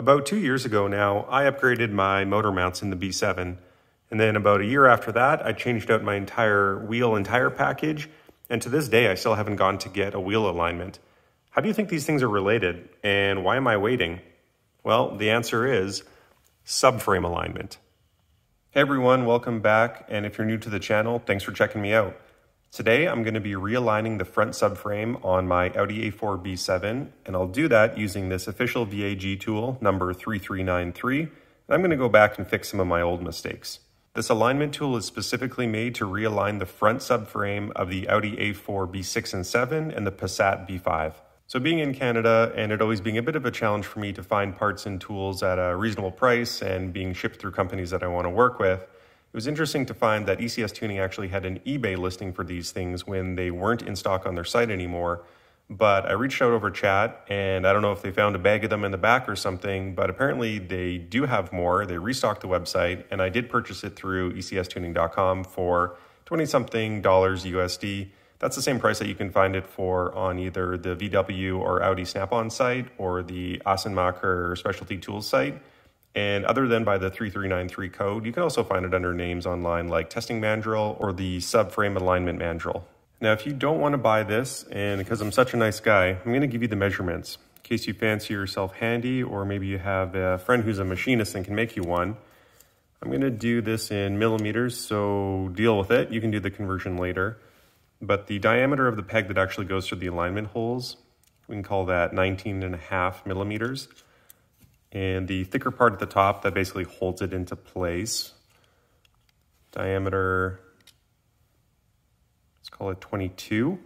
About two years ago now, I upgraded my motor mounts in the B7. And then about a year after that, I changed out my entire wheel and tire package. And to this day, I still haven't gone to get a wheel alignment. How do you think these things are related? And why am I waiting? Well, the answer is subframe alignment. Hey everyone, welcome back. And if you're new to the channel, thanks for checking me out. Today, I'm going to be realigning the front subframe on my Audi A4 B7, and I'll do that using this official VAG tool, number 3393, and I'm going to go back and fix some of my old mistakes. This alignment tool is specifically made to realign the front subframe of the Audi A4 B6 and 7 and the Passat B5. So being in Canada and it always being a bit of a challenge for me to find parts and tools at a reasonable price and being shipped through companies that I want to work with, it was interesting to find that ECS Tuning actually had an eBay listing for these things when they weren't in stock on their site anymore. But I reached out over chat, and I don't know if they found a bag of them in the back or something, but apparently they do have more. They restocked the website, and I did purchase it through ECStuning.com for 20 something dollars USD. That's the same price that you can find it for on either the VW or Audi Snap on site or the Assenmacher Specialty Tools site. And other than by the 3393 code, you can also find it under names online like Testing Mandrel or the Subframe Alignment Mandrel. Now, if you don't want to buy this, and because I'm such a nice guy, I'm going to give you the measurements in case you fancy yourself handy or maybe you have a friend who's a machinist and can make you one. I'm going to do this in millimeters, so deal with it. You can do the conversion later. But the diameter of the peg that actually goes through the alignment holes, we can call that 19 and a half millimeters. And the thicker part at the top that basically holds it into place, diameter, let's call it 22.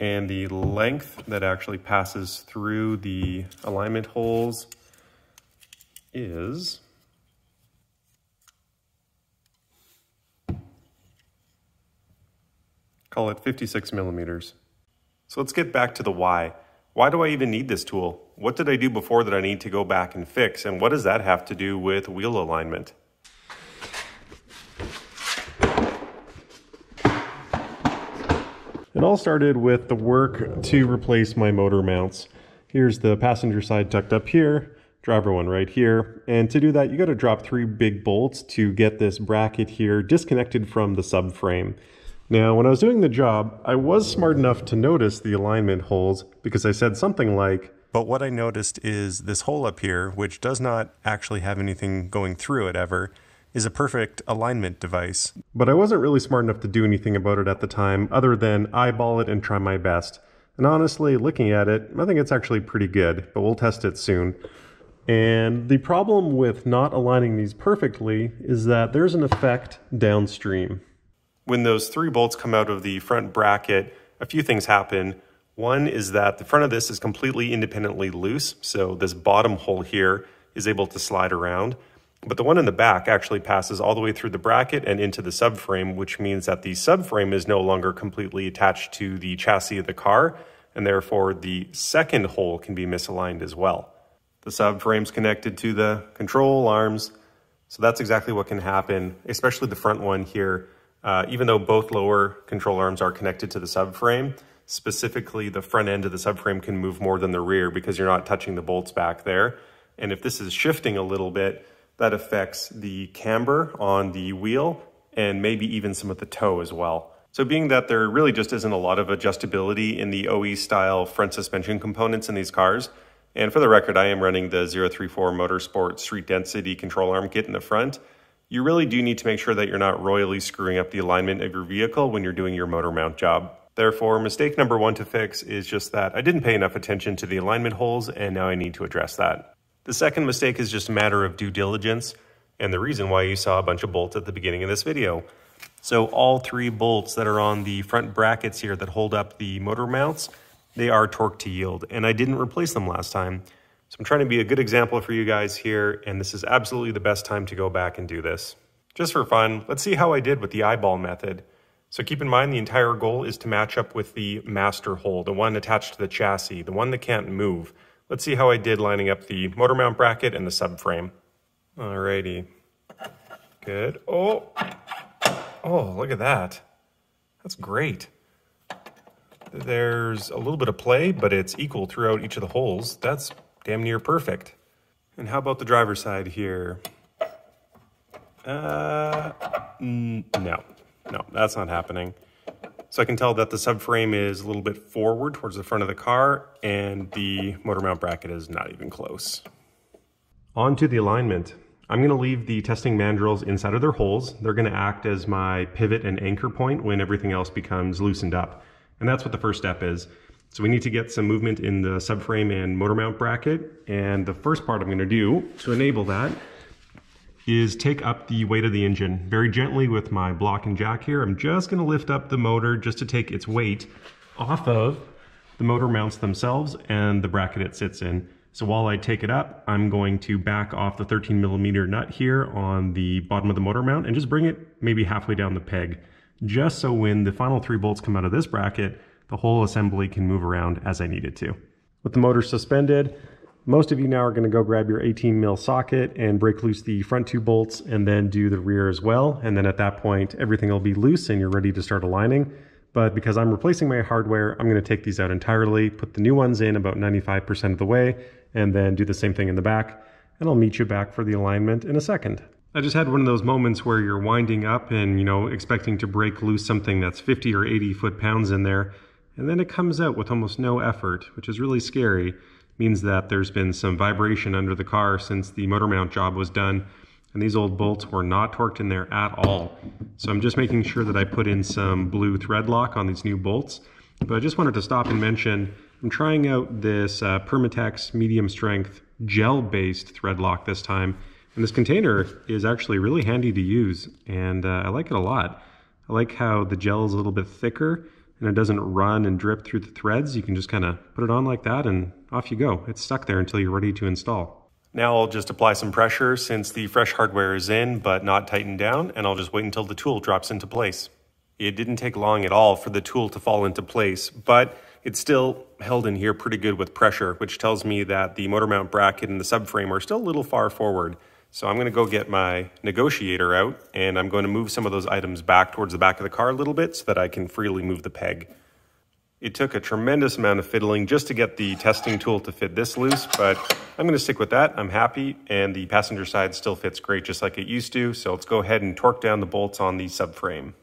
And the length that actually passes through the alignment holes is call it 56 millimeters. So let's get back to the why. Why do I even need this tool? What did I do before that I need to go back and fix? And what does that have to do with wheel alignment? It all started with the work to replace my motor mounts. Here's the passenger side tucked up here, driver one right here. And to do that, you gotta drop three big bolts to get this bracket here disconnected from the subframe. Now, when I was doing the job, I was smart enough to notice the alignment holes because I said something like, but what I noticed is this hole up here, which does not actually have anything going through it ever, is a perfect alignment device. But I wasn't really smart enough to do anything about it at the time other than eyeball it and try my best. And honestly, looking at it, I think it's actually pretty good, but we'll test it soon. And the problem with not aligning these perfectly is that there's an effect downstream. When those three bolts come out of the front bracket, a few things happen. One is that the front of this is completely independently loose, so this bottom hole here is able to slide around. But the one in the back actually passes all the way through the bracket and into the subframe, which means that the subframe is no longer completely attached to the chassis of the car, and therefore the second hole can be misaligned as well. The subframe's connected to the control arms, so that's exactly what can happen, especially the front one here. Uh, even though both lower control arms are connected to the subframe, specifically the front end of the subframe can move more than the rear because you're not touching the bolts back there. And if this is shifting a little bit, that affects the camber on the wheel and maybe even some of the toe as well. So being that there really just isn't a lot of adjustability in the OE style front suspension components in these cars, and for the record, I am running the 034 Motorsport Street Density control arm kit in the front, you really do need to make sure that you're not royally screwing up the alignment of your vehicle when you're doing your motor mount job. Therefore, mistake number one to fix is just that I didn't pay enough attention to the alignment holes and now I need to address that. The second mistake is just a matter of due diligence and the reason why you saw a bunch of bolts at the beginning of this video. So all three bolts that are on the front brackets here that hold up the motor mounts, they are torque to yield and I didn't replace them last time. So I'm trying to be a good example for you guys here, and this is absolutely the best time to go back and do this. Just for fun, let's see how I did with the eyeball method. So keep in mind the entire goal is to match up with the master hole, the one attached to the chassis, the one that can't move. Let's see how I did lining up the motor mount bracket and the subframe. Alrighty. Good. Oh, oh, look at that. That's great. There's a little bit of play, but it's equal throughout each of the holes. That's damn near perfect. And how about the driver's side here? Uh, no, no, that's not happening. So I can tell that the subframe is a little bit forward towards the front of the car and the motor mount bracket is not even close. On to the alignment. I'm going to leave the testing mandrels inside of their holes. They're going to act as my pivot and anchor point when everything else becomes loosened up. And that's what the first step is. So we need to get some movement in the subframe and motor mount bracket. And the first part I'm going to do to enable that is take up the weight of the engine very gently with my block and jack here. I'm just going to lift up the motor just to take its weight off of the motor mounts themselves and the bracket it sits in. So while I take it up, I'm going to back off the 13 millimeter nut here on the bottom of the motor mount and just bring it maybe halfway down the peg, just so when the final three bolts come out of this bracket, the whole assembly can move around as I need it to. With the motor suspended, most of you now are going to go grab your 18 mil socket and break loose the front two bolts and then do the rear as well. And then at that point, everything will be loose and you're ready to start aligning. But because I'm replacing my hardware, I'm going to take these out entirely, put the new ones in about 95% of the way, and then do the same thing in the back. And I'll meet you back for the alignment in a second. I just had one of those moments where you're winding up and, you know, expecting to break loose something that's 50 or 80 foot pounds in there. And then it comes out with almost no effort, which is really scary means that there's been some vibration under the car since the motor mount job was done. And these old bolts were not torqued in there at all. So I'm just making sure that I put in some blue thread lock on these new bolts. But I just wanted to stop and mention, I'm trying out this uh, Permatex medium strength gel based thread lock this time. And this container is actually really handy to use and uh, I like it a lot. I like how the gel is a little bit thicker and it doesn't run and drip through the threads. You can just kind of put it on like that and off you go. It's stuck there until you're ready to install. Now I'll just apply some pressure since the fresh hardware is in but not tightened down and I'll just wait until the tool drops into place. It didn't take long at all for the tool to fall into place, but it's still held in here pretty good with pressure, which tells me that the motor mount bracket and the subframe are still a little far forward. So I'm going to go get my negotiator out and I'm going to move some of those items back towards the back of the car a little bit so that I can freely move the peg. It took a tremendous amount of fiddling just to get the testing tool to fit this loose, but I'm going to stick with that. I'm happy and the passenger side still fits great just like it used to. So let's go ahead and torque down the bolts on the subframe.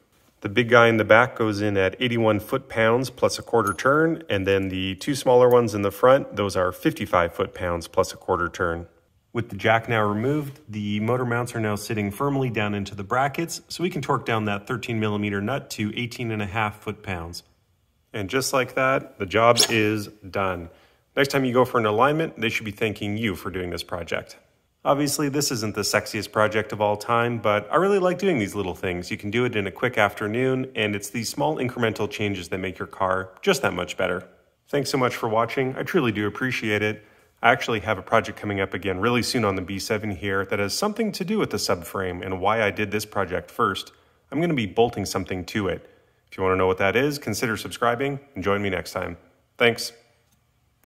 The big guy in the back goes in at 81 foot-pounds plus a quarter turn, and then the two smaller ones in the front, those are 55 foot-pounds plus a quarter turn. With the jack now removed, the motor mounts are now sitting firmly down into the brackets, so we can torque down that 13 millimeter nut to 18 and a half foot-pounds. And just like that, the job is done. Next time you go for an alignment, they should be thanking you for doing this project. Obviously, this isn't the sexiest project of all time, but I really like doing these little things. You can do it in a quick afternoon, and it's these small incremental changes that make your car just that much better. Thanks so much for watching. I truly do appreciate it. I actually have a project coming up again really soon on the B7 here that has something to do with the subframe and why I did this project first. I'm going to be bolting something to it. If you want to know what that is, consider subscribing and join me next time. Thanks.